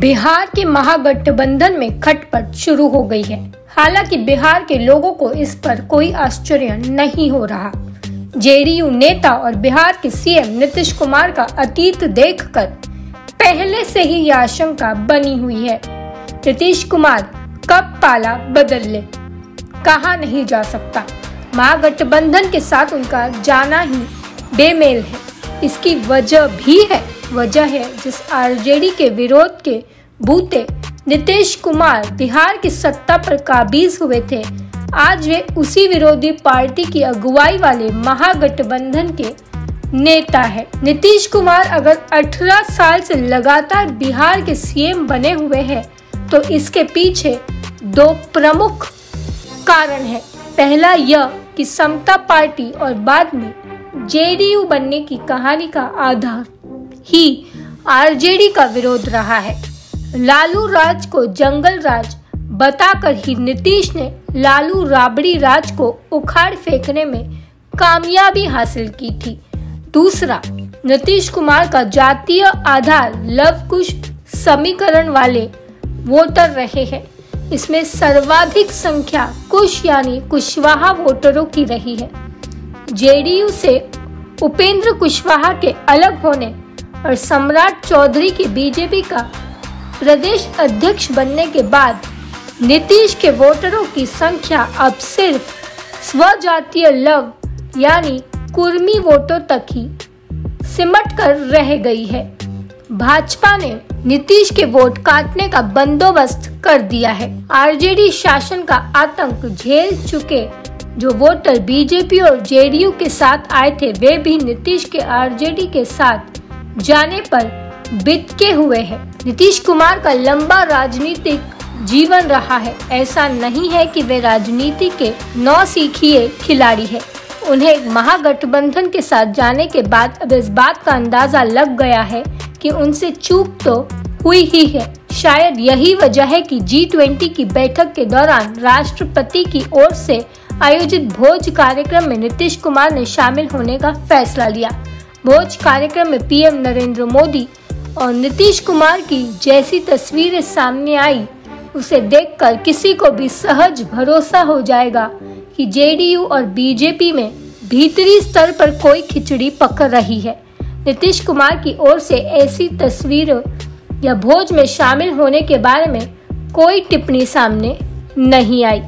बिहार के महागठबंधन में खटपट शुरू हो गई है। हालाँकि बिहार के लोगों को इस पर कोई आश्चर्य नहीं हो रहा। जेडीयू नेता और बिहार के सीएम नीतीश कुमार का अतीत देखकर पहले से ही यह आशंका बनी हुई है। नीतीश कुमार कब पाला बदल ले कहा नहीं जा सकता। महागठबंधन के साथ उनका जाना ही बेमेल है। इसकी वजह भी है। वजह है जिस आरजेडी के विरोध के बूते नीतीश कुमार बिहार की सत्ता पर काबिज हुए थे। आज वे उसी विरोधी पार्टी की अगुवाई वाले महागठबंधन के नेता है। नीतीश कुमार अगर 18 साल से लगातार बिहार के सीएम बने हुए हैं तो इसके पीछे दो प्रमुख कारण है। पहला यह कि समता पार्टी और बाद में जेडीयू बनने की कहानी का आधार ही आरजेडी का विरोध रहा है। लालू राज को जंगल राज बताकर ही नीतीश ने लालू राबड़ी राज को उखाड़ फेंकने में कामयाबी हासिल की थी। दूसरा, नीतीश कुमार का जातीय आधार लव कुश समीकरण वाले वोटर रहे हैं। इसमें सर्वाधिक संख्या कुश यानी कुशवाहा वोटरों की रही है। जेडीयू से उपेंद्र कुशवाहा के अलग होने और सम्राट चौधरी के बीजेपी का प्रदेश अध्यक्ष बनने के बाद नीतीश के वोटरों की संख्या अब सिर्फ़ स्वजातीय लव, यानी कुर्मी वोटों तक ही सिमट कर रह गई है। भाजपा ने नीतीश के वोट काटने का बंदोबस्त कर दिया है। आरजेडी शासन का आतंक झेल चुके जो वोटर बीजेपी और जेडीयू के साथ आए थे, वे भी नीतीश के आरजेडी के साथ जाने पर बितके हुए है। नीतीश कुमार का लंबा राजनीतिक जीवन रहा है। ऐसा नहीं है कि वे राजनीति के नौ सीखिए खिलाड़ी है। उन्हें महागठबंधन के साथ जाने के बाद अब इस बात का अंदाज़ा लग गया है कि उनसे चूक तो हुई ही है। शायद यही वजह है कि जी ट्वेंटी की बैठक के दौरान राष्ट्रपति की ओर से आयोजित भोज कार्यक्रम में नीतीश कुमार ने शामिल होने का फैसला लिया। भोज कार्यक्रम में पीएम नरेंद्र मोदी और नीतीश कुमार की जैसी तस्वीरें सामने आई, उसे देखकर किसी को भी सहज भरोसा हो जाएगा कि जेडीयू और बीजेपी में भीतरी स्तर पर कोई खिचड़ी पक रही है। नीतीश कुमार की ओर से ऐसी तस्वीरों या भोज में शामिल होने के बारे में कोई टिप्पणी सामने नहीं आई।